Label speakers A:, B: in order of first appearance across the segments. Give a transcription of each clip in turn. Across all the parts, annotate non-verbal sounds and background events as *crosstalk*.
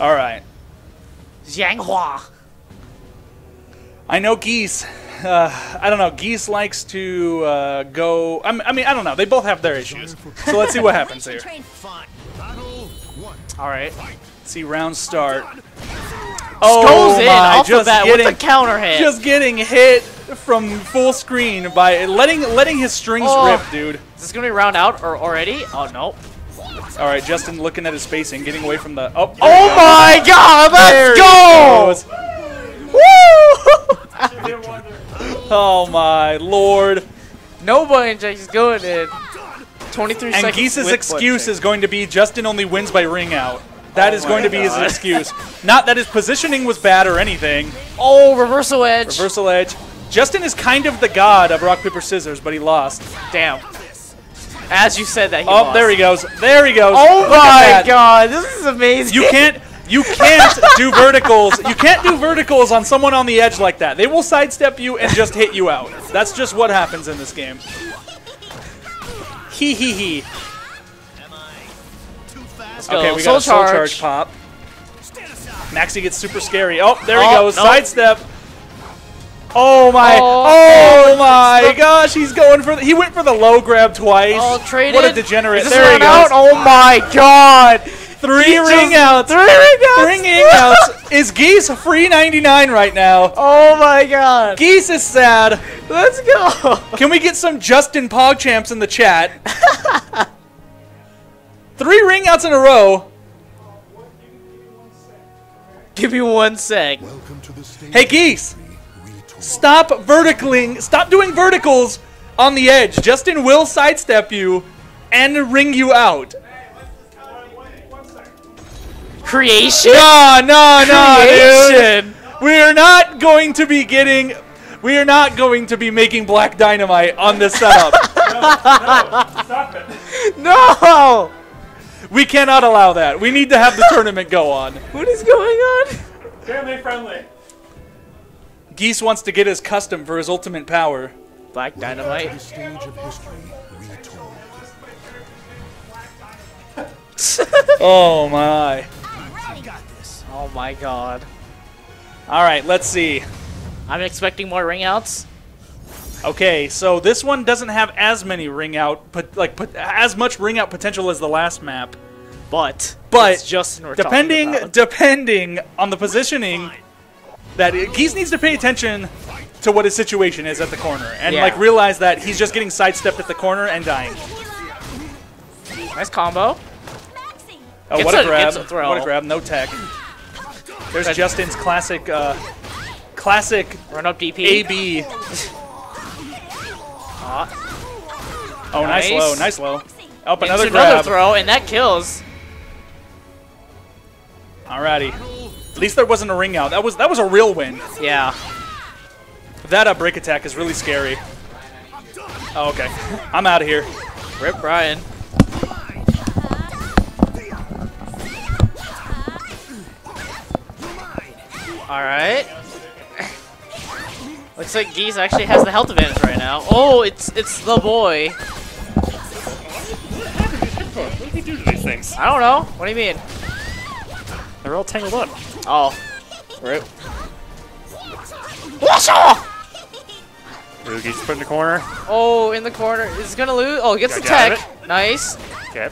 A: All right.
B: Xianghua.
A: I know Geese. Uh, I don't know. Geese likes to uh, go. I m- I mean, I don't know. They both have their issues. So let's see what happens here.
C: Fine. Battle one.
B: All right.
A: See round start. Oh
B: Goes in
A: my!
B: off
A: just
B: the bat
A: getting,
B: with the counter hit.
A: just getting hit from full screen by letting letting his strings
B: Oh.
A: rip, dude.
B: Is this gonna be round out or already? Oh no.
A: All right, Justin looking at his spacing, getting away from the. Oh,
B: Oh my God! Let's go!
A: goes. *laughs* Oh my lord!
B: No button check is going in. 23
A: And
B: seconds.
A: Geese's excuse is going to be Justin only wins by ring out. That
B: Oh
A: is going to be his excuse. Not that his positioning was bad or anything.
B: Oh, reversal edge.
A: Reversal edge. Justin is kind of the god of rock paper scissors, but he lost.
B: Damn. As you said that he
A: Oh,
B: lost.
A: there he goes. There he goes.
B: Oh
A: Look
B: my. God! This is amazing.
A: You can't. You can't do verticals. You can't do verticals on someone on the edge like that. They will sidestep you and just hit you out. That's just what happens in this game. Hee hee hee. Okay, we
B: Soul
A: got a soul
B: charge.
A: charge pop. Maxi gets super scary. Oh, there he
B: Oh,
A: goes.
B: no.
A: Sidestep. Oh my!
B: Oh,
A: Oh, my gosh! He's going for. The, he went for the low grab twice.
B: Oh, traded.
A: What a degenerate!
B: Is this
A: there he goes.
B: out? Oh my God!
A: Three
B: He
A: ring
B: just-
A: outs.
B: Three ring outs.
A: Three ring outs. *laughs* Is Geese free 99 right now?
B: Oh my God!
A: Geese is sad.
B: Let's go.
A: Can we get some Justin Pogchamps in the chat? *laughs* Three ring outs in a row.
B: Give me one sec.
C: Welcome to the.
A: Hey, Geese.
C: Retool.
A: Stop verticaling. Stop doing verticals on the edge. Justin will sidestep you and ring you out.
B: Creation.
A: No, no, no, dude.
B: Creation.
A: We are not going to be getting. We are not going to be making Black Dynamite on this setup. *laughs*
B: No.
A: we cannot allow that. We need to have the tournament go on.
B: What is going on?
A: Family friendly. Geese wants to get his custom for his ultimate power.
B: Black
C: The
B: Dynamite.
C: stage of history retold. *laughs*
A: Oh my.
B: Oh my God.
A: All right, let's see.
B: I'm expecting more ring outs.
A: Okay, so this one doesn't have as many ring out, but like put, as much ring out potential as the last map.
B: But
A: But
B: it's Justin we're
A: depending
B: talking about.
A: depending on the positioning, that Geese needs to pay attention to what his situation is at the corner and
B: Yeah.
A: like realize that he's just getting sidestepped at the corner and dying.
B: nice combo.
A: Oh, what a,
B: a-
A: grab!
B: a throw.
A: What a grab! No tech. There's Justin's classic, uh, classic
B: Run up DP.
A: AB. Oh, nice.
B: Nice.
A: low, nice low. Up another
B: another
A: grab.
B: throw, and that kills.
A: Alrighty. At least there wasn't a ring out. That was that was a real win.
B: Yeah.
A: That uh, break attack is really scary. Oh, okay. I'm out of here.
B: Rip Brian. All right. *laughs* Looks like Geese actually has the health advantage right now. Oh, it's it's the boy.
D: What do you do to these things?
B: I don't know. What do you mean?
D: They're all tangled up.
B: Oh. Rip.
D: Rugi's put in the corner.
B: Oh, in the corner. Is gonna lose. Oh, gets the
D: Gotta get out
B: tech. Nice.
D: Okay.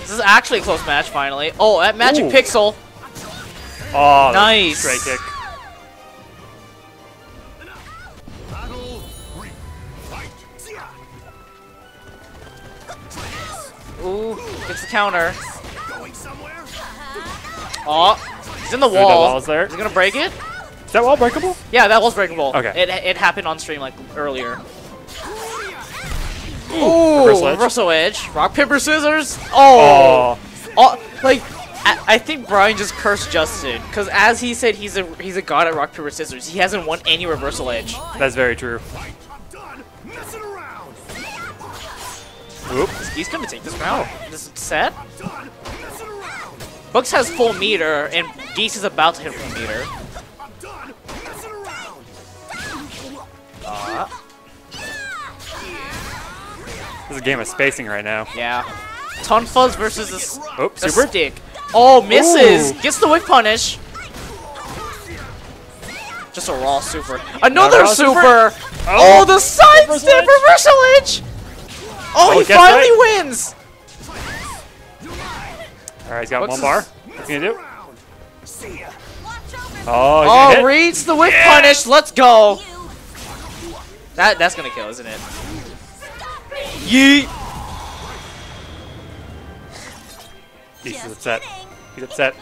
B: This is actually a close match finally. Oh, that Magic
D: Ooh.
B: Pixel.
D: Oh,
B: Nice.
D: Great kick.
C: Battle three. Fight.
B: Ooh, gets the counter.
C: Going?
B: Oh, he's in the
D: the
B: wall.
D: wall's there.
B: Is he gonna break it?
D: Is that wall breakable?
B: Yeah, that was breakable.
D: Okay.
B: It, it happened on stream like earlier. Ooh,
D: reversal edge.
B: reversal edge. Rock, paper, scissors. Oh,
D: Oh,
B: oh like I, I think Brian just cursed Justin because as he said he's a he's a god at rock paper scissors. He hasn't won any reversal edge.
D: that's very true.
C: I'm done messing around.
D: Oop.
B: He's gonna take this round. This set.
C: Done messing around.
B: Books has full meter and Geese is about to hit full meter.
C: I'm done messing around.
D: This is a game of spacing right now.
B: Yeah. Ton Fuzz versus the,
D: Oh,
B: the
D: super.
B: stick. Oh, misses.
D: Ooh.
B: Gets the whip punish. Just a raw super. Another
D: raw
B: super.
D: super?
B: Oh,
D: Oh,
B: the sidestep
D: edge.
B: reversal edge. Oh,
D: Oh,
B: he finally wins.
D: All right, he's got
B: What's
D: one bar. What's he gonna do? Oh, he's
B: Oh,
D: hit.
B: reads the whip punish. Let's go. That that's gonna kill, isn't it? Yeet.
D: He's upset. He's upset.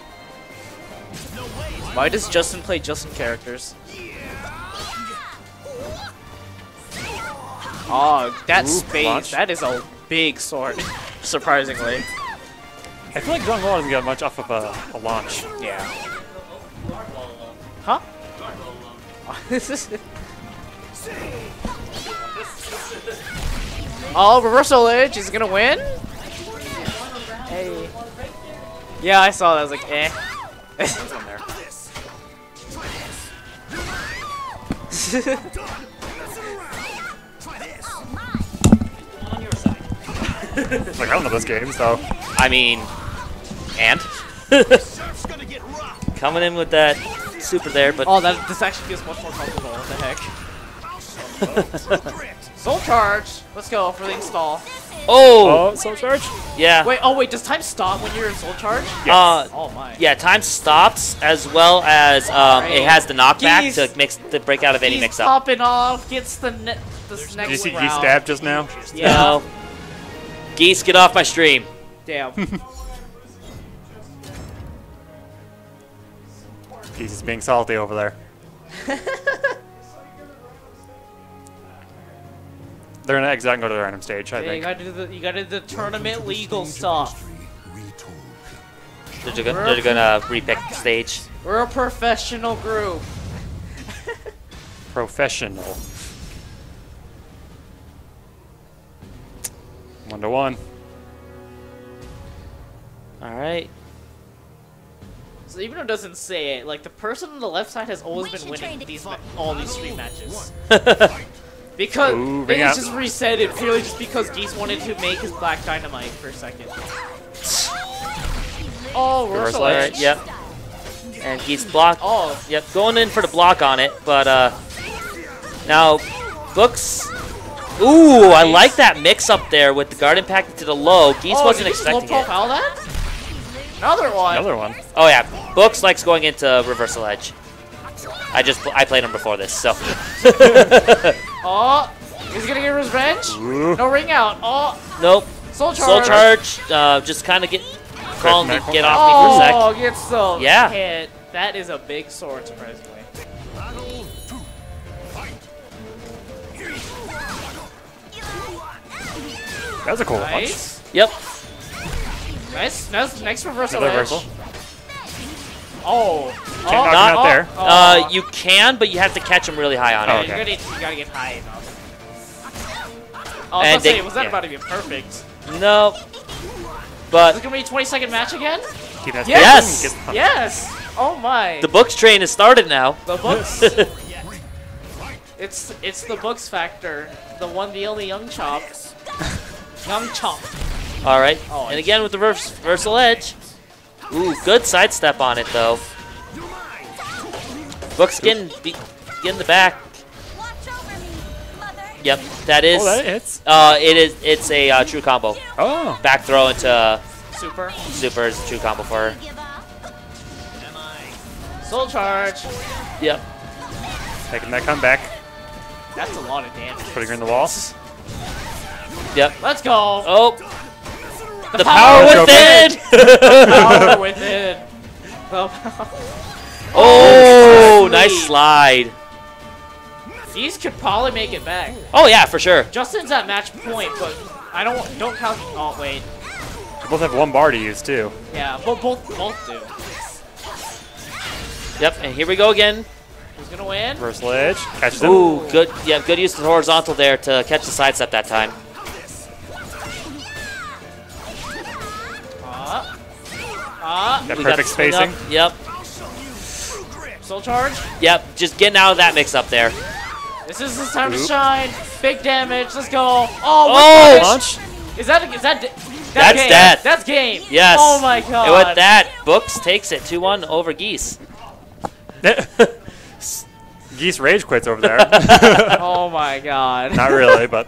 B: Why does Justin play Justin characters? Oh, that
D: Ooh,
B: space.
D: launch.
B: That is a big sword. *laughs* Surprisingly.
D: I feel like John Wall doesn't get much off of a, a launch.
B: Yeah. Huh? *laughs* oh, reversal edge is gonna win. Hey. Yeah, I saw that. I was like, eh.
D: on there. It's like I don't know this game, so
E: I mean, and
C: Surf's gonna get rough.
E: coming in with that super there, but
B: oh, that this actually feels much more comfortable. What the heck? *laughs* Soul charge. Let's go for the install.
E: oh,
D: oh, soul charge.
E: yeah,
B: Wait. Oh wait. Does time stop when you're in soul charge?
E: uh,
B: Oh my.
E: yeah. Time stops as well as um, it has the knockback
B: Geese.
E: to mix the break out of any mix up.
B: popping off. Gets the ne this
D: Did
B: next
D: you see
B: round.
D: Geese stab just now?
B: Yeah.
E: No. Geese, get off my stream.
B: Damn. *laughs*
D: Geese is being salty over there. *laughs* They're gonna exit and go to the random stage, I
B: Yeah, you
D: think.
B: gotta do the you gotta do the tournament legal stuff.
E: They're, ju- they're gonna repick the stage.
B: We're a professional group.
D: Professional. One to one.
E: All right.
B: So even though it doesn't say it, like the person on the left side has always
F: We
B: been winning these all these stream matches. *laughs* Because
D: Ooh,
B: they just reset it purely just because Geese wanted to make his Black Dynamite for a second. Oh, reversal
E: All
B: edge.
E: right. Yep. And Geese block.
B: Oh,
E: Yep. Going in for the block on it, but uh, now books. Ooh, I like that mix up there with the garden impact to the low. Geese
B: oh,
E: wasn't
B: did he slow
E: expecting it.
B: profile that? Another one.
D: Another one.
E: Oh yeah, Books likes going into reversal edge. I just I played him before this, so *laughs*
B: Oh, he's gonna get revenge. No ring out. Oh,
E: nope.
B: soul charge.
E: Soul charge, uh, just kind of get calling me, get off me for a sec.
B: Oh, gets the
E: Yeah.
B: hit. That is a big sword, surprisingly.
C: Battle two. Fight.
D: That was a cool punch.
E: Yep.
B: Nice. Nice. Next reversal
D: Another reversal.
B: Oh.
D: Can't
B: oh.
D: knock him
E: Not-
D: out there.
B: Oh.
E: Uh, you can, but you have to catch him really high on
B: Yeah,
E: it.
B: you, gotta, you gotta get high enough. Oh, I was
E: And
B: about say, was that
E: yeah.
B: about to be perfect?
E: No.
B: Is
E: But
B: it gonna be a 20 second match again?
D: Keep that
E: Yes!
D: space and get the punch.
B: Yes! Oh my.
E: the Books train has started now.
B: The books. *laughs* it's it's the books factor. The one, the only young chop. Young chop.
E: All right.
B: Oh,
E: and again with the reverse, reversal edge. Ooh, good sidestep on it though. Books getting be, getting the back.
F: Watch over me, mother.
E: Yep, that is.
D: Oh, that hits.
E: Uh, it is. It's a uh, true combo.
D: Oh.
E: Back throw into uh,
B: Super.
E: super is a true combo for her.
B: Soul charge.
E: Yep.
D: Taking that comeback.
B: That's a lot of damage.
D: Putting her in the walls.
E: Yep.
B: Let's go.
E: Oh,
B: the,
E: the power
D: Joker.
E: within.
B: power within. The *laughs* *laughs*
E: oh, oh
B: sweet.
E: nice slide.
B: These could probably make it back.
E: Oh yeah, for sure.
B: Justin's at match point, but I don't don't count. Oh wait,
D: They both have one bar to use too.
B: yeah, both both both do.
E: Yep. And here we go again.
B: Who's gonna win?
D: Reversal edge. Catches him.
E: Ooh, good. Yeah, good use of the horizontal there to catch the sidestep that time.
B: Ah,
D: That
E: We got
D: perfect spacing.
E: up. Yep.
B: soul charge.
E: Yep. Just getting out of that mix up there.
B: This is his time to shine. Big damage. Let's go. Oh,
E: Oh!
B: what punch? Is that is that?
E: That's
B: game.
E: death.
B: That's game.
E: Yes.
B: Oh my god.
E: And with that, Books takes it 2-1 over Geese. *laughs*
D: Geese rage quits over there. *laughs*
B: Oh my god. *laughs*
D: Not really, but